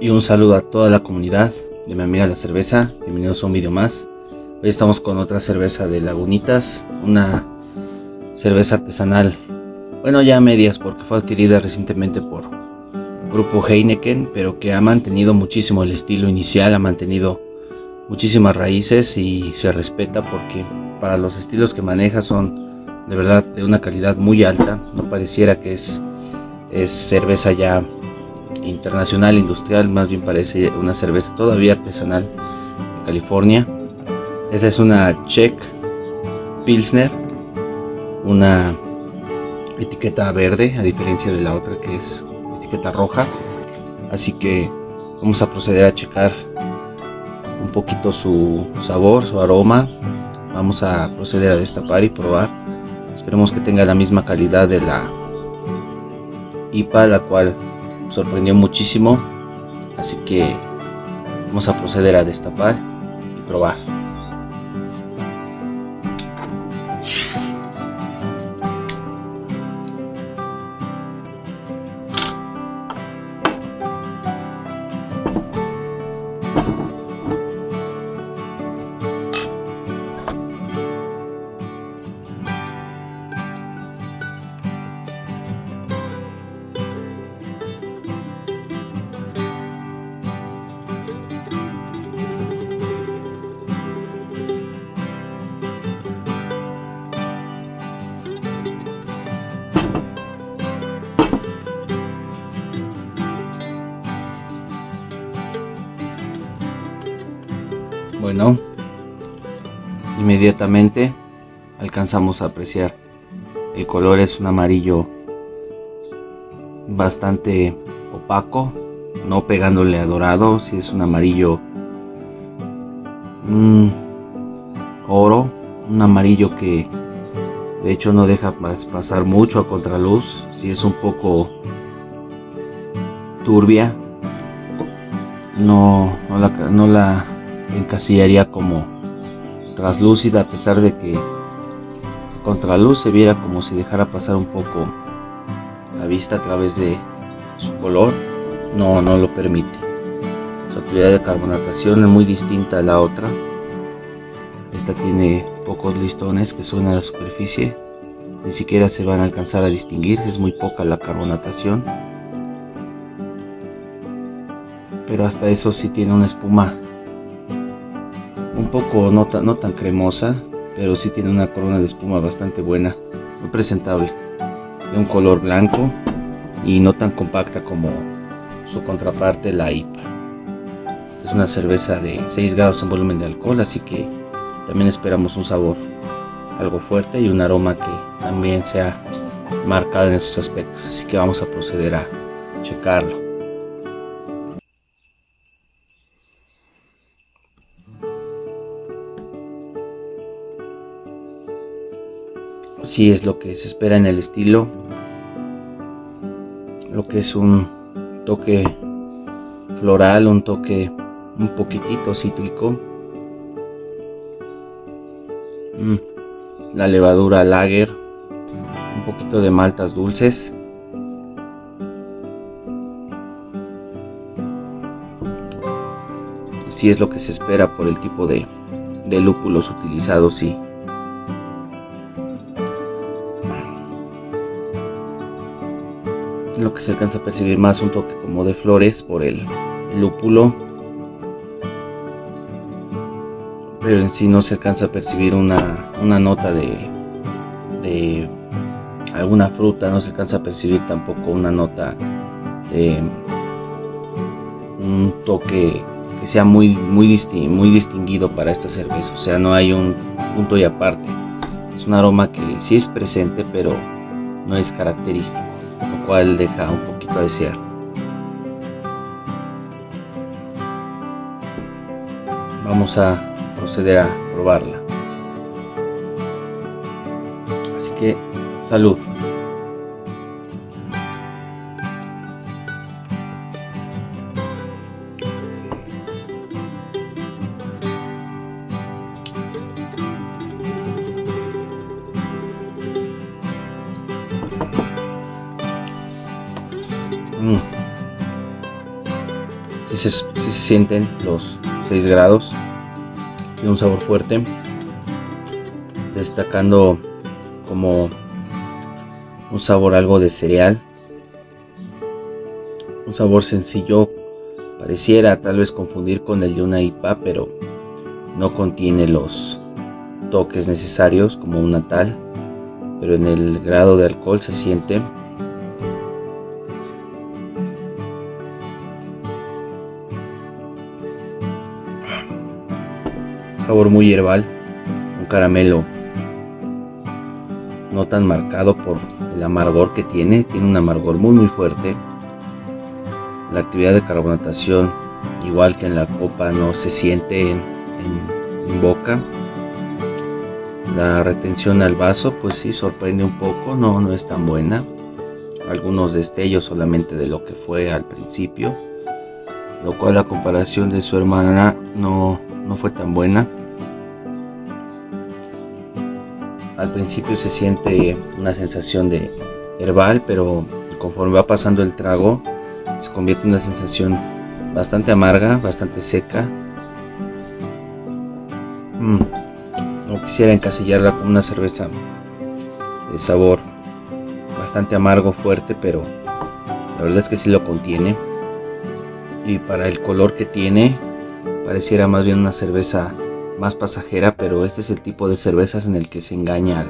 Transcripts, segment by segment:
Y un saludo a toda la comunidad de mi amiga la cerveza. Bienvenidos a un video más. Hoy estamos con otra cerveza de Lagunitas, una cerveza artesanal. Bueno, ya medias porque fue adquirida recientemente por grupo Heineken, pero que ha mantenido muchísimo el estilo inicial, ha mantenido muchísimas raíces y se respeta porque para los estilos que maneja son de verdad de una calidad muy alta. No pareciera que es, es cerveza ya internacional, industrial, más bien parece una cerveza todavía artesanal de California. Esa es una Czech Pilsner, una etiqueta verde, a diferencia de la otra que es etiqueta roja. Así que vamos a proceder a checar un poquito su sabor, su aroma. Vamos a proceder a destapar y probar. Esperemos que tenga la misma calidad de la IPA, la cual sorprendió muchísimo. Así que vamos a proceder a destapar y probar. Inmediatamente alcanzamos a apreciar. El color es un amarillo bastante opaco, no pegándole a dorado, si es un amarillo mm, oro, un amarillo que de hecho no deja pasar mucho a contraluz, si es un poco turbia, no, no la, no la encasillaría como traslúcida a pesar de que a contraluz se viera como si dejara pasar un poco la vista a través de su color no no lo permite. Su actividad de carbonatación es muy distinta a la otra. Esta tiene pocos listones que suenan a la superficie. Ni siquiera se van a alcanzar a distinguir es muy poca la carbonatación. Pero hasta eso sí tiene una espuma un poco no tan, no tan cremosa, pero sí tiene una corona de espuma bastante buena, muy presentable, de un color blanco y no tan compacta como su contraparte la IPA. Es una cerveza de 6 grados en volumen de alcohol, así que también esperamos un sabor algo fuerte y un aroma que también sea marcado en esos aspectos, así que vamos a proceder a checarlo. Si es lo que se espera en el estilo. Lo que es un toque floral un toque un poquitito cítrico. Mm, la levadura lager un poquito de maltas dulces. Si es lo que se espera por el tipo de, de lúpulos utilizados sí lo que se alcanza a percibir más un toque como de flores por el, lúpulo. Pero en sí no se alcanza a percibir una, nota de, de, alguna fruta no se alcanza a percibir tampoco una nota de un toque que sea muy, muy, muy distinguido para esta cerveza. O sea no hay un punto y aparte. Es un aroma que sí es presente pero no es característico lo cual deja un poquito a desear. Vamos a proceder a probarla. Así que salud. Si se, sienten los 6 grados. Tiene un sabor fuerte. Destacando como un sabor algo de cereal. Un sabor sencillo. Pareciera tal vez confundir con el de una IPA, pero no contiene los toques necesarios como una tal. Pero en el grado de alcohol se siente muy herbal, un caramelo no tan marcado por el amargor que tiene, tiene un amargor muy muy fuerte. La actividad de carbonatación, igual que en la copa, no se siente en, boca. La retención al vaso, pues sí sorprende un poco, no, no es tan buena. Algunos destellos solamente de lo que fue al principio, lo cual la comparación de su hermana no, no fue tan buena. Al principio se siente una sensación de herbal, pero conforme va pasando el trago, se convierte en una sensación bastante amarga, bastante seca. Mm, no quisiera encasillarla con una cerveza de sabor bastante amargo, fuerte, pero la verdad es que sí lo contiene. Y para el color que tiene, pareciera más bien una cerveza más pasajera, pero este es el tipo de cervezas en el que se engaña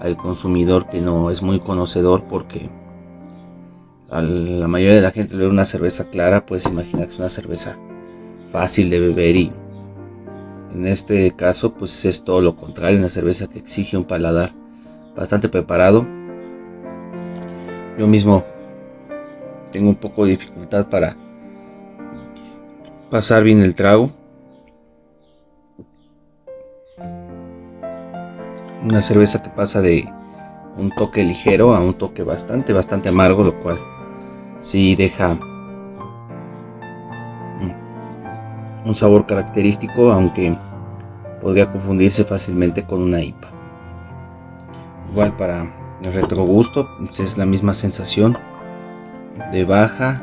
al, consumidor que no es muy conocedor porque la mayoría de la gente ve una cerveza clara, pues imagina que es una cerveza fácil de beber y en este caso pues es todo lo contrario, una cerveza que exige un paladar bastante preparado. Yo mismo tengo un poco de dificultad para pasar bien el trago. Una cerveza que pasa de un toque ligero a un toque bastante, bastante amargo, lo cual sí deja un sabor característico, aunque podría confundirse fácilmente con una IPA. Igual para el retrogusto, pues es la misma sensación de baja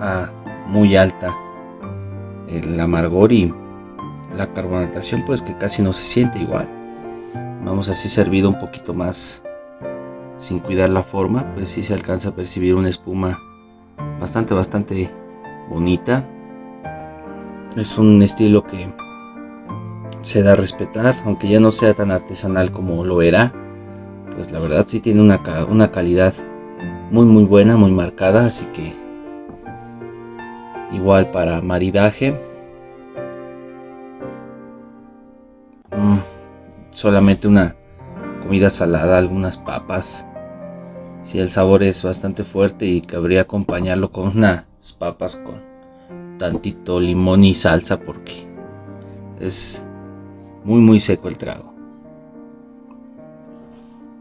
a muy alta el amargor y la carbonatación pues que casi no se siente igual vamos así servido un poquito más sin cuidar la forma pues sí se alcanza a percibir una espuma bastante bastante bonita. Es un estilo que se da a respetar aunque ya no sea tan artesanal como lo era pues la verdad sí tiene una, una calidad muy muy buena muy marcada así que igual para maridaje solamente una comida salada, algunas papas. Si el sabor es bastante fuerte y cabría acompañarlo con unas papas con tantito limón y salsa porque es muy muy seco el trago.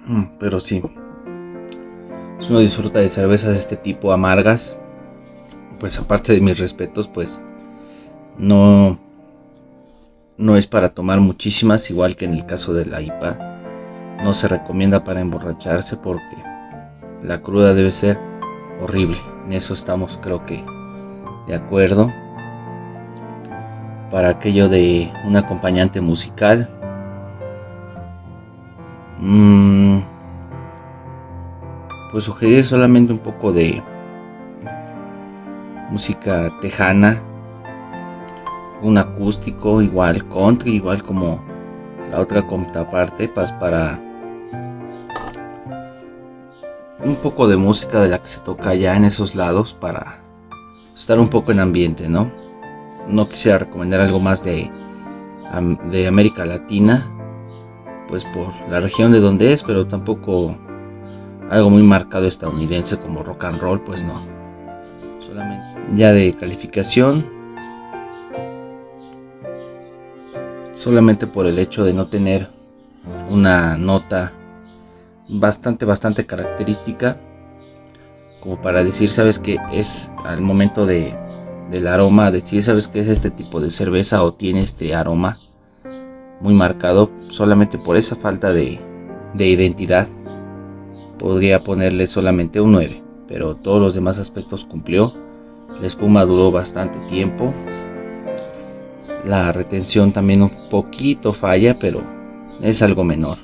Mm, pero sí, si uno disfruta de cervezas de este tipo amargas, pues aparte de mis respetos, pues no no es para tomar muchísimas, igual que en el caso de la IPA. No se recomienda para emborracharse porque la cruda debe ser horrible. En eso estamos creo que de acuerdo. Para aquello de un acompañante musical. Mm, pues sugerir solamente un poco de música tejana un acústico igual country igual como la otra contraparte pues para un poco de música de la que se toca ya en esos lados para estar un poco en ambiente no no quisiera recomendar algo más de de América Latina pues por la región de donde es pero tampoco algo muy marcado estadounidense como rock and roll pues no. Solamente ya de calificación solamente por el hecho de no tener una nota bastante bastante característica como para decir sabes que es al momento de del aroma decir sabes que es este tipo de cerveza o tiene este aroma muy marcado solamente por esa falta de, de identidad. Podría ponerle solamente un 9 pero todos los demás aspectos cumplió. La espuma duró bastante tiempo. La retención también un poquito falla, pero es algo menor.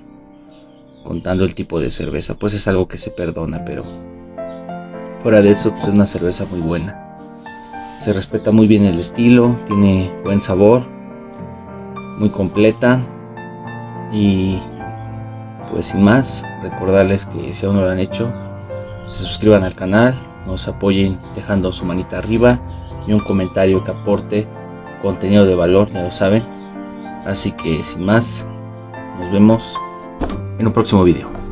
Contando el tipo de cerveza, pues es algo que se perdona, pero fuera de eso, pues es una cerveza muy buena. Se respeta muy bien el estilo, tiene buen sabor, muy completa y pues sin más, recordarles que si aún no lo han hecho, se suscriban al canal, nos apoyen dejando su manita arriba y un comentario que aporte contenido de valor, ya lo saben. Así que sin más, nos vemos en un próximo video.